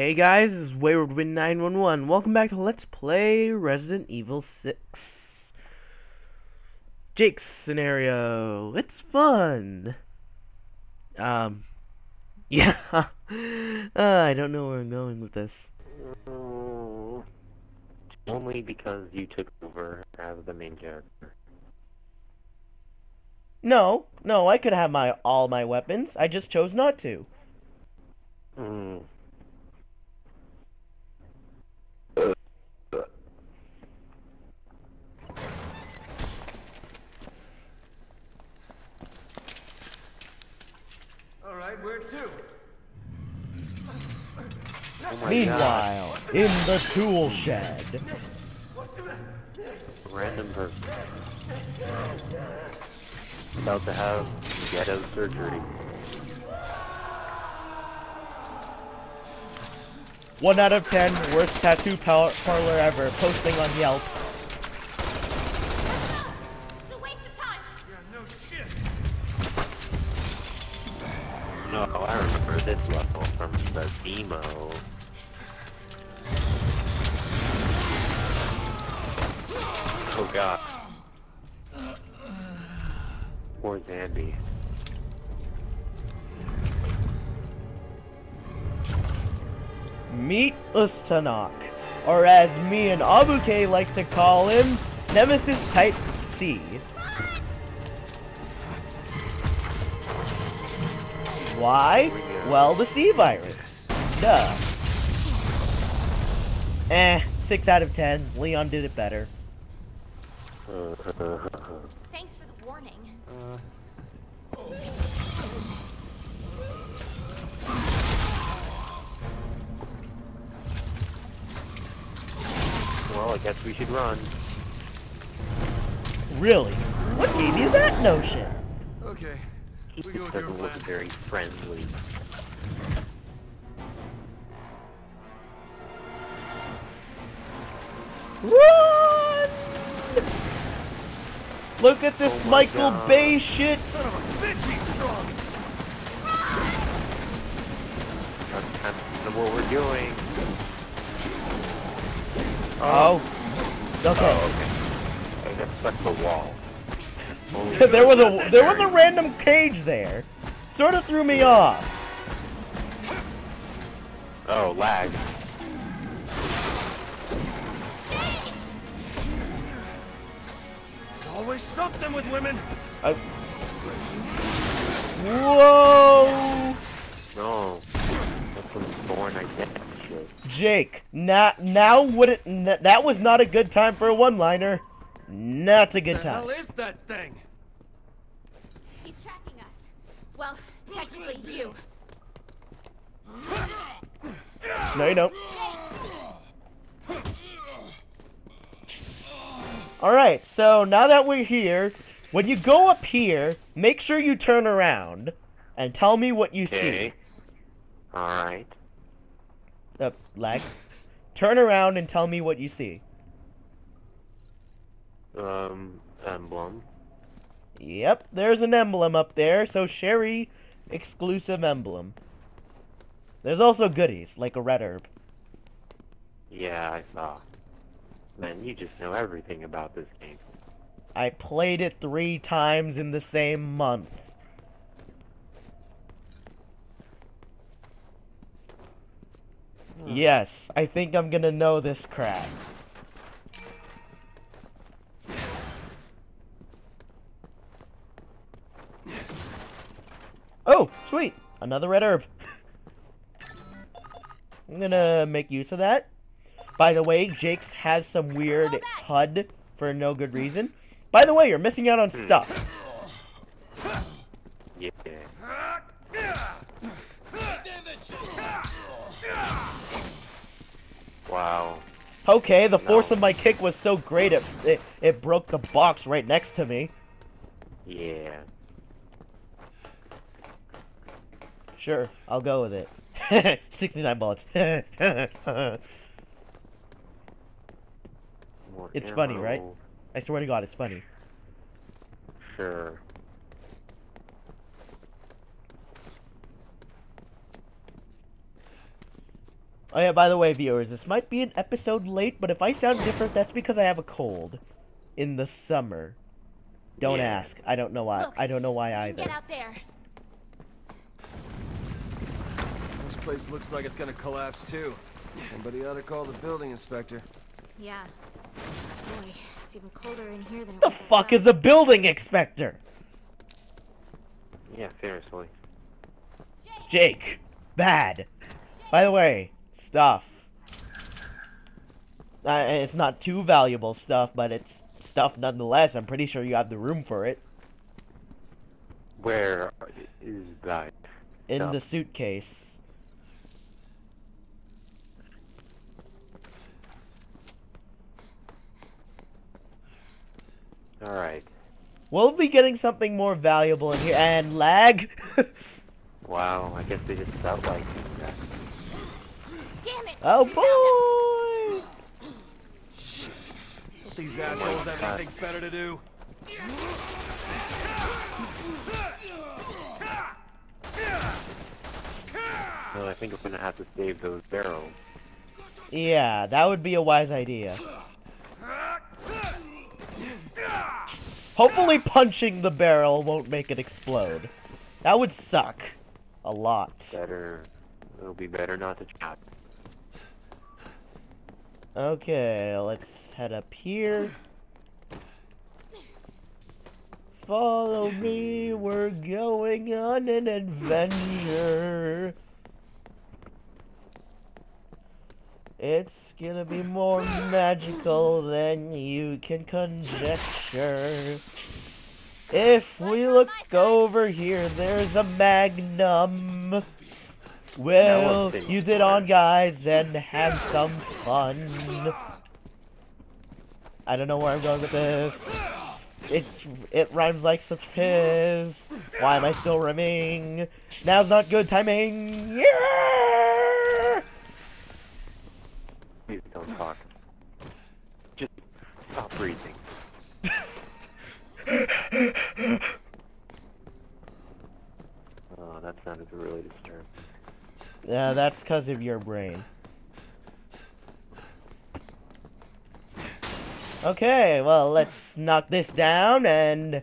Hey guys, this is Wayward Wind 911. Welcome back to Let's Play Resident Evil 6. Jake's scenario. It's fun. Um, yeah. uh, I don't know where I'm going with this. Oh, only because you took over as the main character. No, no, I could have my all my weapons. I just chose not to. Hmm. All right, where to? My Meanwhile, in the tool shed. Random person. About to have ghetto surgery. One out of ten, worst tattoo par- parlor ever. Posting on Yelp. It's a waste of time. Yeah, no shit. No, I remember this level from the demo. Oh god. Poor Zambi. Meet Ustanak, or as me and Abuke like to call him, Nemesis Type C. Why? Well, the C virus. Duh. Eh, 6 out of 10. Leon did it better. Thanks for the warning. well, I guess we should run. Really? What gave you that notion? Okay, He We go with your doesn't look plan. very friendly. Run! Look at this Oh Michael God. Bay shit! son of a bitch, he's strong. That's kind what we're doing. Oh. Okay. Oh, okay. I got stuck to the wall. There was a there was a random cage there. Sort of threw me off. Oh, lag. Always something with women. I... Whoa! No. That's some Bourne identity shit. Jake, now now would it n- that was not a good time for a one-liner. Not a good the time. hell is that thing? He's tracking us. Well, technically you. No, you don't. All right. So now that we're here, when you go up here, make sure you turn around and tell me what you see. Okay. Alright. see. Uh, lag. Turn around and tell me what you see. Um, emblem. Yep, there's an emblem up there, so Sherry exclusive emblem. There's also goodies, like a red herb. Yeah, I saw. Man, you just know everything about this game. I played it three times in the same month. Hmm. Yes, I think I'm gonna know this crap. Oh, sweet! Another red herb. I'm gonna make use of that. By the way, Jake's has some weird. HUD for no good reason. By the way, you're missing out on hmm. stuff. Yeah. Wow. Okay, the force No. of my kick was so great it, it it broke the box right next to me. Yeah. Sure, I'll go with it. 69 bullets. More It's funny, right? I swear to God, it's funny. Sure. Oh yeah, by the way, viewers, this might be an episode late, but if I sound different, that's because I have a cold. In the summer. Don't Yeah. ask. I don't know why. Look, I don't know why You can either. get out there. This place looks like it's gonna collapse too. Somebody ought to call the building inspector. Yeah. Boy, it's even colder in here than it The was fuck outside. is a building inspector? Yeah, seriously. Jake. Bad. By the way, stuff. Uh, it's not too valuable stuff, but it's stuff nonetheless. I'm pretty sure you have the room for it. Where is that? In Stuff. the suitcase. Alright. We'll be getting something more valuable in here. And lag. Wow, I guess they just felt like that. Damn it! oh they found us. boy! Shit. Don't these assholes have oh God. anything better to do? Well, I think we're gonna have to save those barrels. Yeah, that would be a wise idea. Hopefully punching the barrel won't make it explode. That would suck. A lot. Better. It'll be better not to chat. Okay, let's head up here. Follow me, we're going on an adventure. It's gonna be more magical than you can conjecture. If we look over here, there's a magnum. We'll use it on guys and have some fun. I don't know where I'm going with this. It's it rhymes like such piss. Why am I still rimming? Now's not good timing. Yeah! Talk. Just stop breathing. Oh, that sounded really disturbing. Yeah, that's because of your brain. Okay, well, let's knock this down, and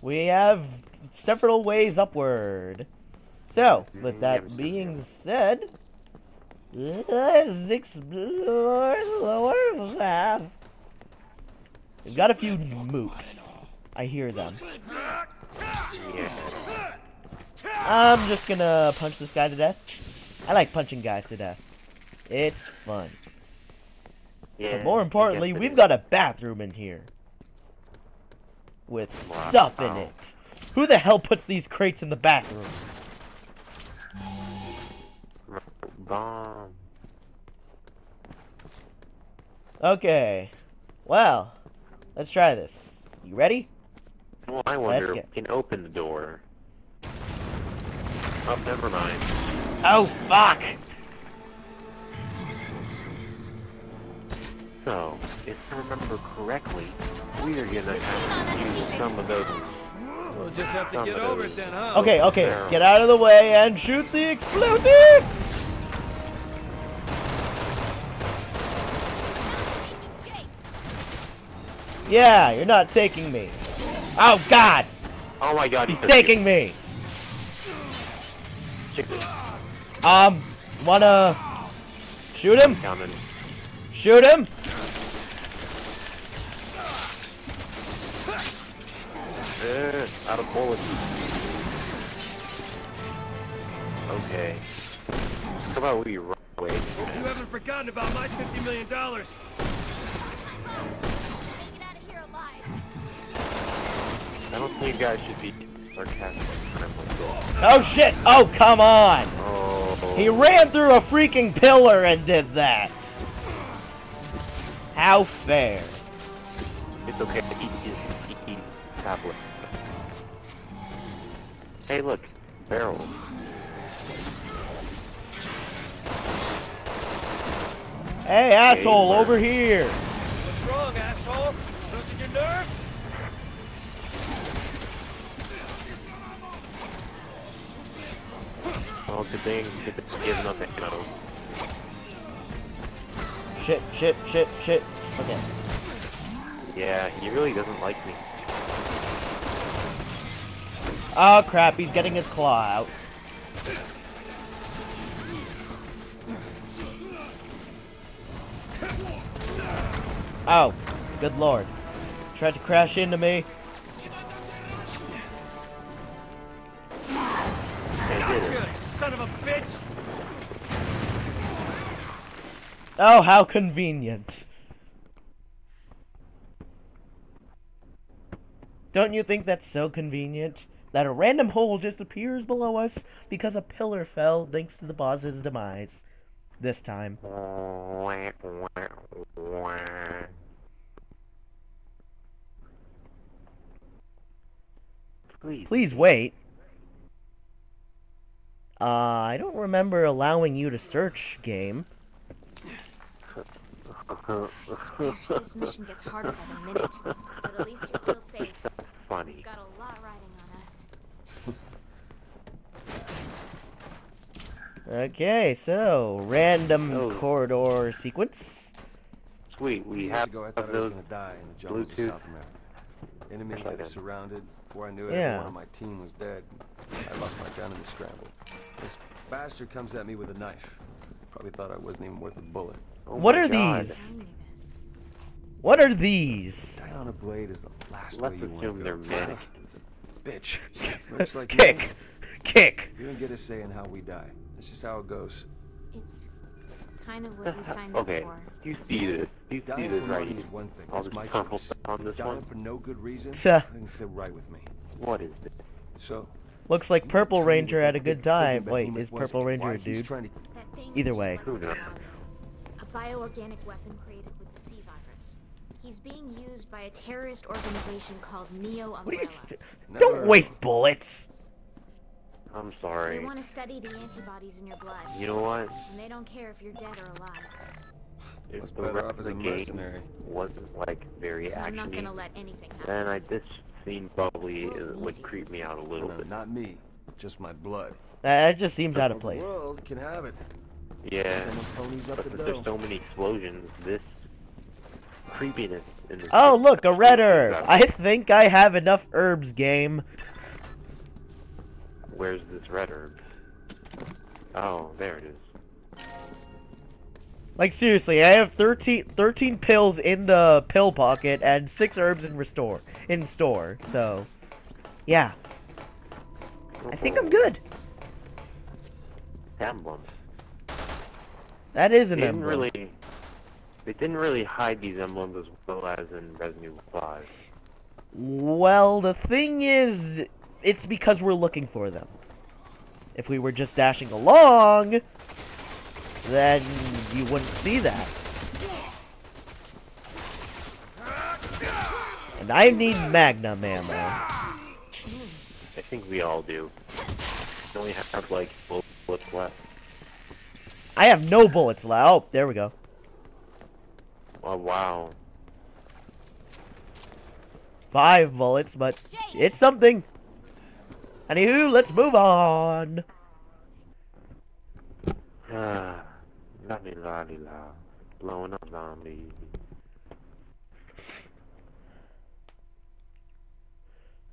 we have several ways upward. So, with that being said, let's explore the lower map. We've got a few mooks. I hear them. I'm just gonna punch this guy to death. I like punching guys to death. It's fun. Yeah. But more importantly, we've got a bathroom in here. With stuff in it. Who the hell puts these crates in the bathroom? bomb. Okay. Well, let's try this. You ready? Well, I wonder, get- can open the door. Oh, never mind. Oh, fuck! So, if I remember correctly, we are gonna have to use some of those. We'll just have to get over it then, huh? Okay, okay, get out of the way and shoot the explosive! Yeah, you're not taking me. Oh, God! Oh my god, He's taking me! you. Chicken Um, wanna shoot him? coming. Shoot him? Uh, out of bullets. Okay. How about we run away? You haven't forgotten about my $50 million. I don't think you guys should be sarcastic. Oh shit! Oh, come on! oh. He ran through a freaking pillar and did that! How fair. It's okay. Eat, eat, eat, eat tablet. Hey, look, barrels. Hey, asshole, Gamer. over here! What's wrong, asshole? Losing your nerve? Well, good thing good thing he has enough. Shit, shit, shit, shit. Okay. Yeah, he really doesn't like me. Oh crap, he's getting his claw out. Oh, good lord. Tried to crash into me. Oh, how convenient. Don't you think that's so convenient? That a random hole just appears below us because a pillar fell thanks to the boss's demise. This time. Please. Please wait. Uh, I don't remember allowing you to search, game. I swear, this mission gets harder by the minute. But at least you're still safe. Funny. We've got a lot riding on us. Okay, so random Oh. corridor sequence. Sweet, we Years have ago, I thought I was those. gonna die in the jungles Bluetooth. of South America. Enemy Like had us that. surrounded. Before I knew it, Yeah. everyone on my team was dead. I lost my gun in the scramble. This bastard comes at me with a knife. Probably thought I wasn't even worth a bullet. Oh What are God. these? I knew this. What are these? Die on a blade is the last Let's way you want to assume go. they're mannequins. It's a bitch. Looks like Kick! Kick! You, you don't get a say in how we die. That's just how it goes. It's kind of what you signed Okay, up for. do you see it? this? Do you see Dying this for right money here? is one thing. All this my purple choice. stuff on this Dying one? for no good reason Tuh. doesn't sit right with me. What is this? So Looks like Purple Ranger had a good time. Wait, is Purple Ranger a dude? trying to That thing Either way. A bioorganic weapon created with the C virus. He's being used by a terrorist organization called Neo What are Umbrella. you? Never Don't waste bullets. I'm They sorry. want to study the antibodies in your blood. You know what? And they don't care if you're dead or alive. If Was the better rest off as a game mercenary. wasn't like very And I'm not gonna let anything happen. then I this scene probably uh, Well, would easy. creep me out a little no, bit. not me. Just my blood. That just seems out of place. The world can have it. Yeah, ponies up but the since dough. there's so many explosions, this creepiness in this. Oh, look, a red is herb. I think I have enough herbs, game. Where's this red herb? Oh, there it is. Like, seriously, I have 13, 13 pills in the pill pocket and 6 herbs in restore in store. So, yeah. I think I'm good. Emblem. That is an didn't emblem. really. They didn't really hide these emblems as well as in Resident Evil 5. Well, the thing is, it's because we're looking for them. If we were just dashing along, then you wouldn't see that. And I need Magnum ammo. I think we all do. We only have like bullets left. I have no bullets left. Oh, there we go. Oh wow. Five bullets, but it's something. Anywho, let's move on. Ah, la la la, blowing up zombies.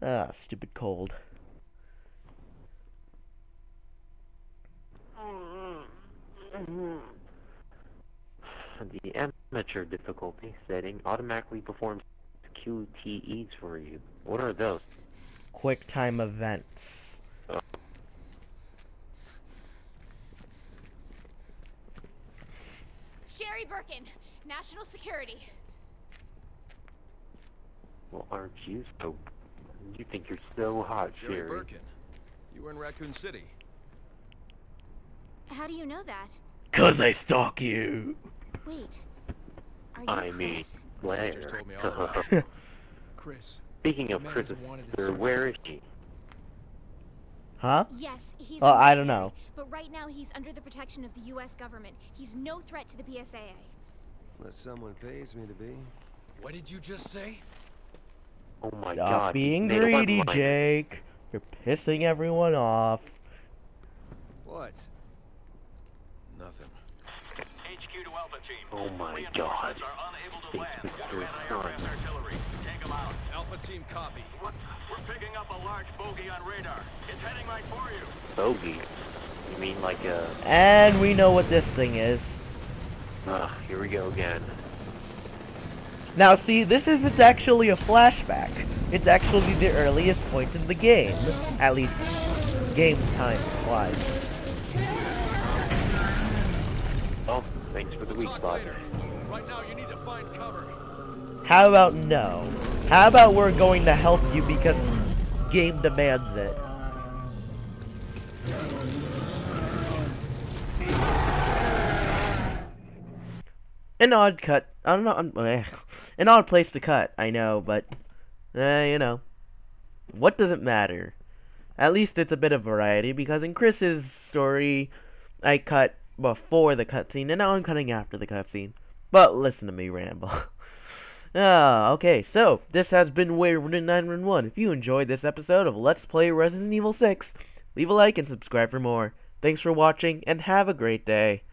Ah, stupid cold. The amateur difficulty setting automatically performs QTEs for you. What are those? Quick time events. Sherry Birkin, National Security. Well, aren't you so? You think you're so hot, Jerry Sherry? Birkin. You were in Raccoon City. How do you know that? Cause I stalk you. Wait. Are you I mean, Chris? Blair. told me all about it. Chris. Speaking of man Chris, who's wanted in service. where is he? Huh? Yes, he's. Oh, a I don't know. But right now he's under the protection of the U.S. government. He's no threat to the PSAA. Unless someone pays me to be. What did you just say? Oh my Stop god. he being made greedy. Jake. You're pissing everyone off. What? Nothing. HQ to Elbit. Oh my god. It's Mr. Sun. Alpha team copy. We're picking up a large bogey on radar. It's heading right for you. Bogey? You mean like a... And we know what this thing is. Ugh, here we go again. Now see, this isn't actually a flashback. It's actually the earliest point in the game. At least, game time-wise. Weak spot. Right now, you need to find cover. How about no? How about we're going to help you because game demands it? An odd cut. I don't know. An odd place to cut. I know, but eh, you know, what does it matter? At least it's a bit of variety because in Chris's story, I cut before the cutscene, and now I'm cutting after the cutscene. But listen to me ramble. Ah, okay, so this has been Wayward 911. If you enjoyed this episode of Let's Play Resident Evil 6, leave a like and subscribe for more. Thanks for watching, and have a great day.